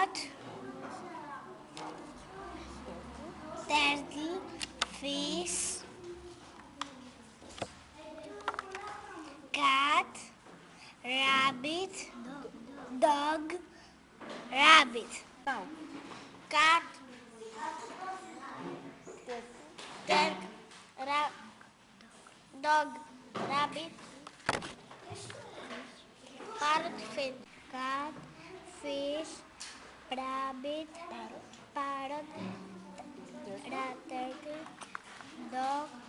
what? There's the face, cat, rabbit, dog, rabbit. Now, cat, dog, ra dog. Rabbit, parrot, cat, rabbit, parrot, ra- turtle, dog.